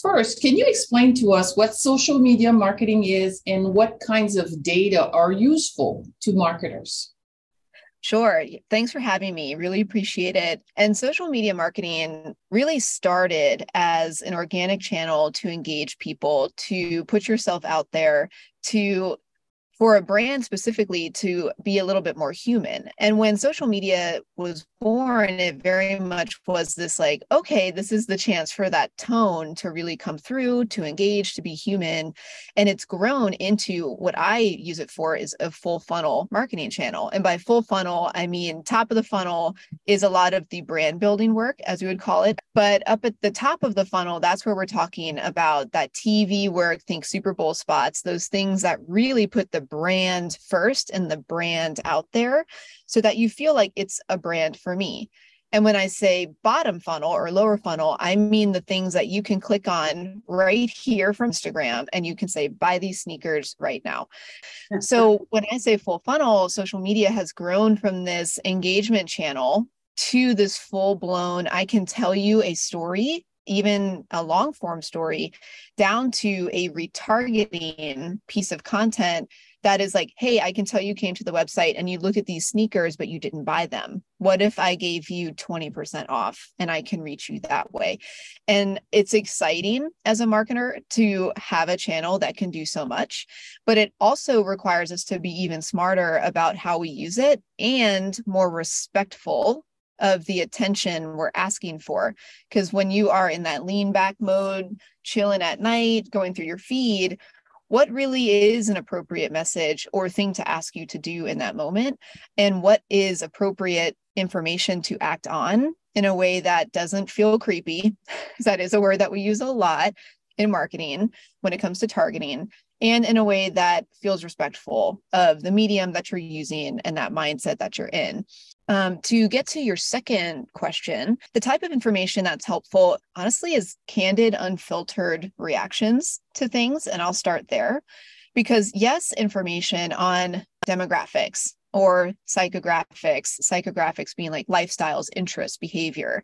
First, can you explain to us what social media marketing is and what kinds of data are useful to marketers? Sure. Thanks for having me. Really appreciate it. And social media marketing really started as an organic channel to engage people, to put yourself out there, to for a brand specifically to be a little bit more human. And when social media was born, it very much was this like, okay, this is the chance for that tone to really come through, to engage, to be human. And it's grown into what I use it for is a full funnel marketing channel. And by full funnel, I mean top of the funnel is a lot of the brand building work, as we would call it. But up at the top of the funnel, that's where we're talking about that TV work, think Super Bowl spots, those things that really put the brand first and the brand out there so that you feel like it's a brand for me. And when I say bottom funnel or lower funnel, I mean the things that you can click on right here from Instagram and you can say, buy these sneakers right now. so when I say full funnel, social media has grown from this engagement channel to this full blown, I can tell you a story even a long form story down to a retargeting piece of content that is like, hey, I can tell you came to the website and you look at these sneakers, but you didn't buy them. What if I gave you 20% off and I can reach you that way? And it's exciting as a marketer to have a channel that can do so much, but it also requires us to be even smarter about how we use it and more respectful of the attention we're asking for. Because when you are in that lean back mode, chilling at night, going through your feed, what really is an appropriate message or thing to ask you to do in that moment? And what is appropriate information to act on in a way that doesn't feel creepy? That is a word that we use a lot in marketing when it comes to targeting and in a way that feels respectful of the medium that you're using and that mindset that you're in um, to get to your second question, the type of information that's helpful, honestly, is candid, unfiltered reactions to things. And I'll start there because, yes, information on demographics or psychographics, psychographics being like lifestyles, interests, behavior,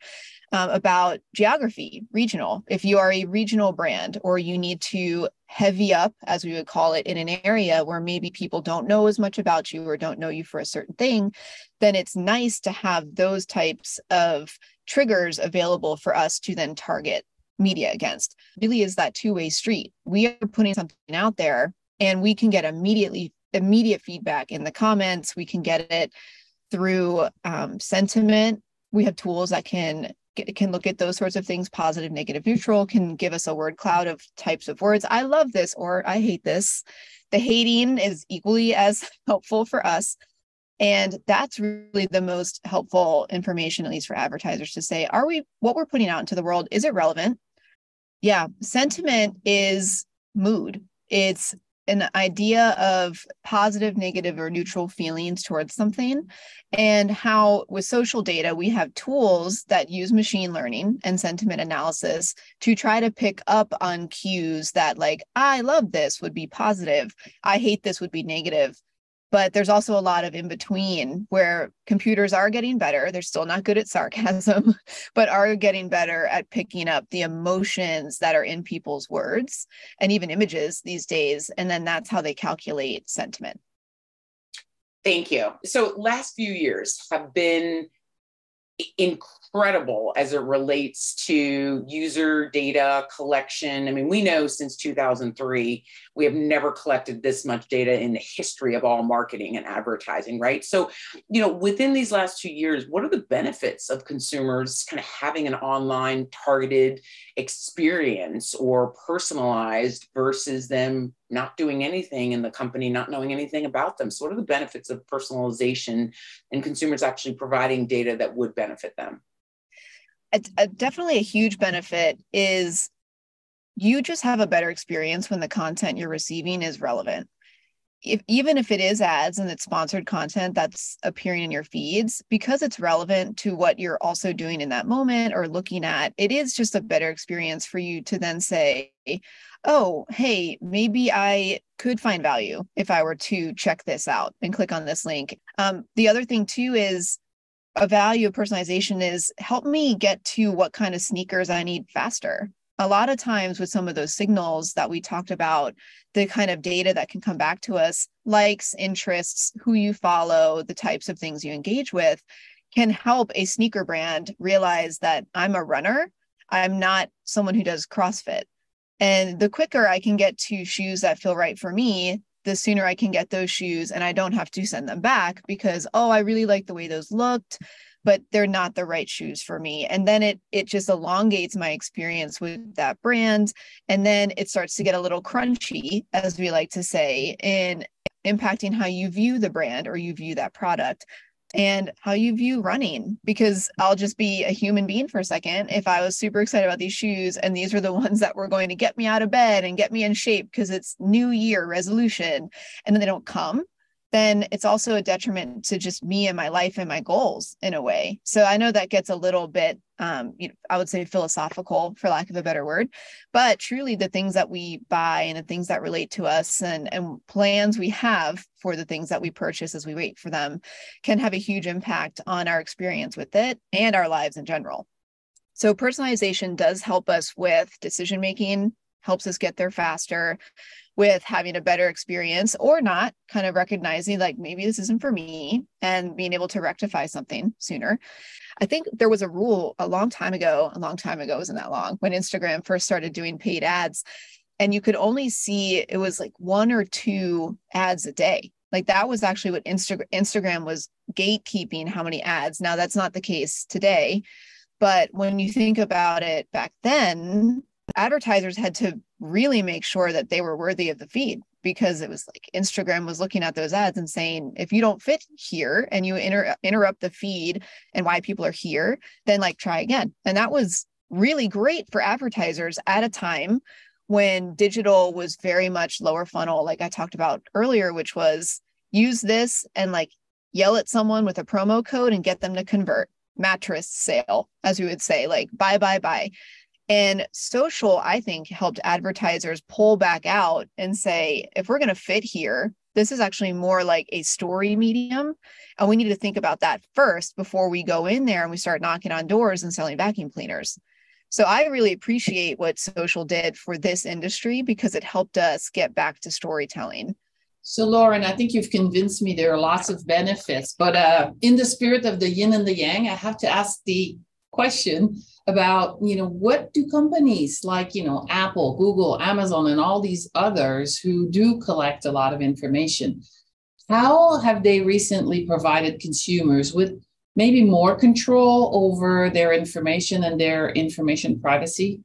um, about geography, regional. If you are a regional brand or you need to heavy up, as we would call it, in an area where maybe people don't know as much about you or don't know you for a certain thing, then it's nice to have those types of triggers available for us to then target media against. Really is that two-way street. We are putting something out there and we can get immediately immediate feedback in the comments. We can get it through um, sentiment. We have tools that can can look at those sorts of things positive negative neutral can give us a word cloud of types of words. I love this or i hate this. The hating is equally as helpful for us. And that's really the most helpful information at least for advertisers to say are we what we're putting out into the world is it relevant? Yeah sentiment is mood. It's an idea of positive, negative, or neutral feelings towards something, and how with social data, we have tools that use machine learning and sentiment analysis to try to pick up on cues that, like, I love this would be positive, I hate this would be negative but there's also a lot of in between where computers are getting better. They're still not good at sarcasm but are getting better at picking up the emotions that are in people's words and even images these days. And then that's how they calculate sentiment. Thank you. So last few years have been incredible as it relates to user data collection. I mean, we know since 2003, we have never collected this much data in the history of all marketing and advertising, right? So, you know, within these last two years, what are the benefits of consumers kind of having an online targeted experience or personalized versus them not doing anything and the company not knowing anything about them. So, what are the benefits of personalization and consumers actually providing data that would benefit them? A, a, definitely a huge benefit is you just have a better experience when the content you're receiving is relevant. If, even if it is ads and it's sponsored content that's appearing in your feeds, because it's relevant to what you're also doing in that moment or looking at, it is just a better experience for you to then say, oh, hey, maybe I could find value if I were to check this out and click on this link. Um, the other thing, too, is a value of personalization is help me get to what kind of sneakers I need faster. a lot of times with some of those signals that we talked about, the kind of data that can come back to us, likes, interests, who you follow, the types of things you engage with, can help a sneaker brand realize that I'm a runner. I'm not someone who does CrossFit. And the quicker I can get to shoes that feel right for me, the sooner I can get those shoes and I don't have to send them back because, oh, I really like the way those looked but they're not the right shoes for me. And then it it just elongates my experience with that brand. And then it starts to get a little crunchy as we like to say in impacting how you view the brand or you view that product and how you view running because I'll just be a human being for a second if I was super excited about these shoes and these are the ones that were going to get me out of bed and get me in shape because it's new year resolution and then they don't come then it's also a detriment to just me and my life and my goals in a way. So I know that gets a little bit, um, you know, I would say philosophical for lack of a better word, but truly the things that we buy and the things that relate to us and, and plans we have for the things that we purchase as we wait for them can have a huge impact on our experience with it and our lives in general. So personalization does help us with decision making, helps us get there faster with having a better experience or not, kind of recognizing like maybe this isn't for me and being able to rectify something sooner. I think there was a rule a long time ago, a long time ago, wasn't that long, when Instagram first started doing paid ads. And you could only see it was like one or two ads a day. Like that was actually what Insta- Instagram was gatekeeping how many ads. Now that's not the case today. But when you think about it back then, advertisers had to really make sure that they were worthy of the feed because it was like Instagram was looking at those ads and saying, if you don't fit here and you inter- interrupt the feed and why people are here, then like try again. And that was really great for advertisers at a time when digital was very much lower funnel, like I talked about earlier, which was use this and like yell at someone with a promo code and get them to convert mattress sale, as we would say, like buy, buy, buy. And social, I think, helped advertisers pull back out and say, if we're going to fit here, this is actually more like a story medium. And we need to think about that first before we go in there and we start knocking on doors and selling vacuum cleaners. So I really appreciate what social did for this industry because it helped us get back to storytelling. So, Lauren, I think you've convinced me there are lots of benefits, but uh, in the spirit of the yin and the yang, I have to ask the question about you know what do companies like you know apple google amazon and all these others who do collect a lot of information how have they recently provided consumers with maybe more control over their information and their information privacy?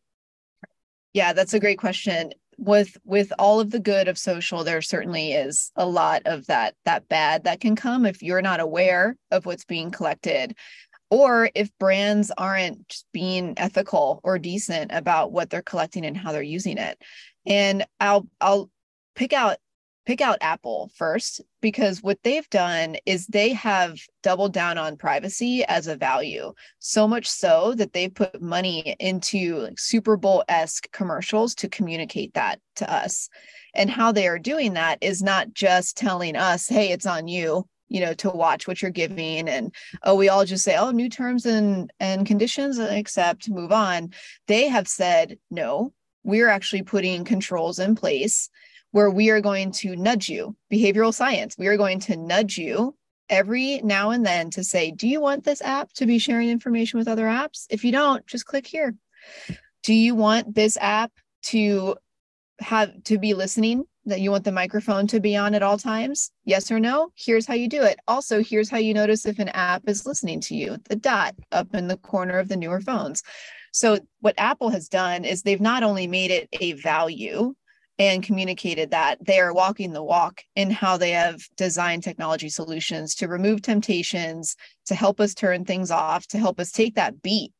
Yeah that's a great question. With with all of the good of social there certainly is a lot of that that bad that can come if you're not aware of what's being collected or if brands aren't being ethical or decent about what they're collecting and how they're using it. And i'll i'll pick out pick out apple first because what they've done is they have doubled down on privacy as a value so much so that they've put money into like super bowl-esque commercials to communicate that to us. And how they are doing that is not just telling us hey it's on you you know to watch what you're giving and oh we all just say oh new terms and and conditions accept move on. They have said no we're actually putting controls in place where we are going to nudge you. Behavioral science we are going to nudge you every now and then to say do you want this app to be sharing information with other apps? If you don't just click here. Do you want this app to have to be listening that you want the microphone to be on at all times? Yes or no? Here's how you do it. Also, here's how you notice if an app is listening to you the dot up in the corner of the newer phones. So, what Apple has done is they've not only made it a value and communicated that they are walking the walk in how they have designed technology solutions to remove temptations, to help us turn things off, to help us take that beat.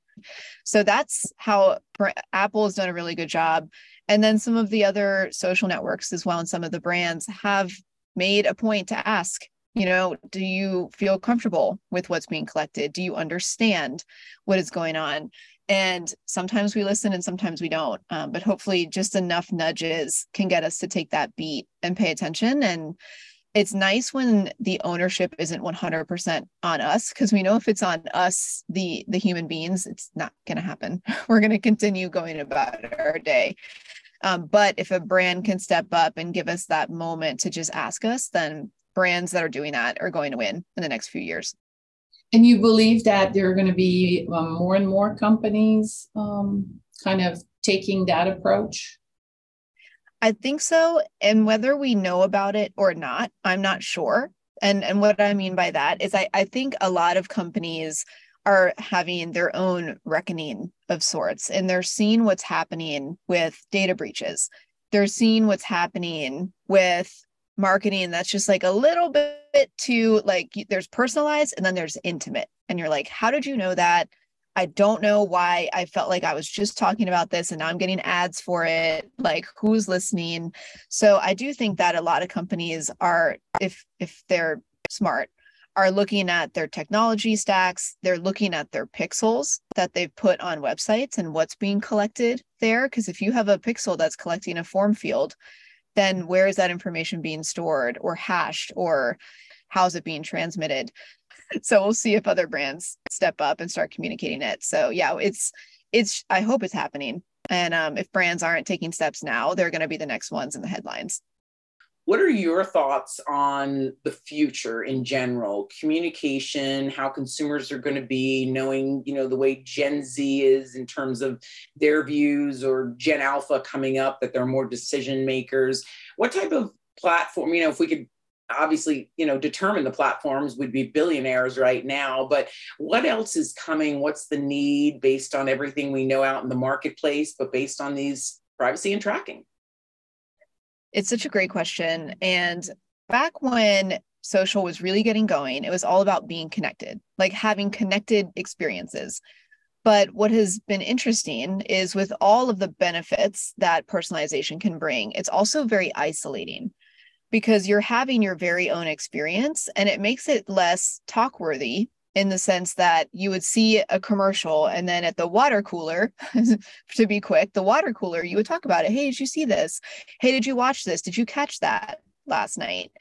So that's how Apple has done a really good job. And then some of the other social networks as well, and some of the brands have made a point to ask, you know, do you feel comfortable with what's being collected? Do you understand what is going on? And sometimes we listen and sometimes we don't. Um, but hopefully, just enough nudges can get us to take that beat and pay attention and it's nice when the ownership isn't 100% on us because we know if it's on us the the human beings it's not going to happen we're going to continue going about our day um, but if a brand can step up and give us that moment to just ask us then brands that are doing that are going to win in the next few years and you believe that there are going to be um, more and more companies um, kind of taking that approach I think so. And whether we know about it or not, I'm not sure. And and what I mean by that is I, I think a lot of companies are having their own reckoning of sorts and they're seeing what's happening with data breaches. They're seeing what's happening with marketing that's just like a little bit too like there's personalized and then there's intimate. And you're like, how did you know that? I don't know why I felt like I was just talking about this and now I'm getting ads for it. Like who's listening? So I do think that a lot of companies are if if they're smart are looking at their technology stacks, they're looking at their pixels that they've put on websites and what's being collected there because if you have a pixel that's collecting a form field, then where is that information being stored or hashed or how's it being transmitted? so we'll see if other brands step up and start communicating it. So yeah, it's it's I hope it's happening. And um, if brands aren't taking steps now, they're going to be the next ones in the headlines. What are your thoughts on the future in general? Communication, how consumers are going to be, knowing you know the way Gen Z is in terms of their views, or Gen Alpha coming up that they're more decision makers. What type of platform? You know, if we could obviously you know determine the platforms we'd be billionaires right now but what else is coming what's the need based on everything we know out in the marketplace but based on these privacy and tracking it's such a great question and back when social was really getting going it was all about being connected like having connected experiences. But what has been interesting is with all of the benefits that personalization can bring, it's also very isolating because you're having your very own experience and it makes it less talk worthy in the sense that you would see a commercial and then at the water cooler to be quick the water cooler you would talk about it. Hey did you see this? Hey did you watch this? Did you catch that last night?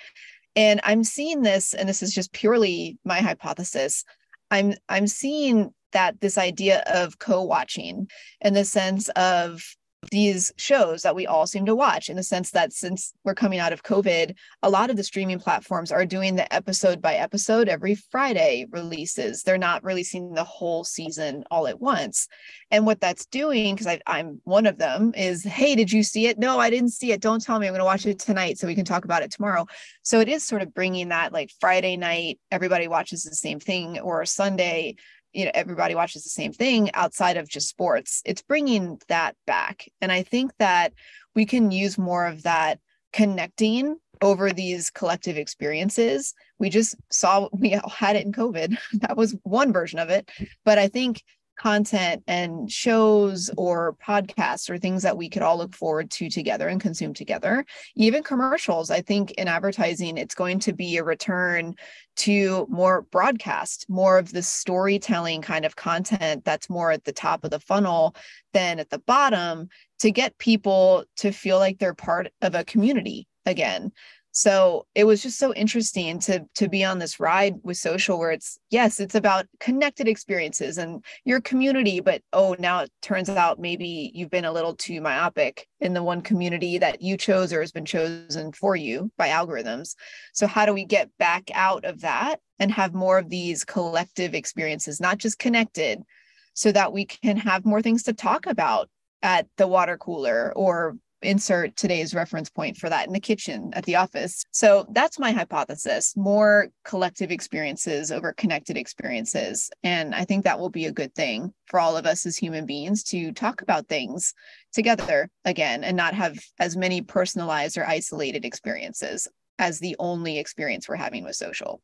And i'm seeing this and this is just purely my hypothesis. I'm i'm seeing that this idea of co-watching in the sense of these shows that we all seem to watch in the sense that since we're coming out of COVID, a lot of the streaming platforms are doing the episode by episode every Friday releases. They're not releasing the whole season all at once. And what that's doing, because I'm one of them, is hey, did you see it? No, I didn't see it. Don't tell me. I'm going to watch it tonight so we can talk about it tomorrow. So it is sort of bringing that like Friday night, everybody watches the same thing, or Sunday, you know everybody watches the same thing outside of just sports. It's bringing that back. And i think that we can use more of that connecting over these collective experiences. We just saw we all had it in covid. That was one version of it. But i think content and shows or podcasts or things that we could all look forward to together and consume together. Even commercials, I think in advertising, it's going to be a return to more broadcast, more of the storytelling kind of content that's more at the top of the funnel than at the bottom to get people to feel like they're part of a community again so it was just so interesting to to be on this ride with social where it's yes it's about connected experiences and your community but oh now it turns out maybe you've been a little too myopic in the one community that you chose or has been chosen for you by algorithms. So how do we get back out of that and have more of these collective experiences not just connected so that we can have more things to talk about at the water cooler or insert today's reference point for that in the kitchen at the office. So that's my hypothesis more collective experiences over connected experiences. And I think that will be a good thing for all of us as human beings to talk about things together again and not have as many personalized or isolated experiences as the only experience we're having with social.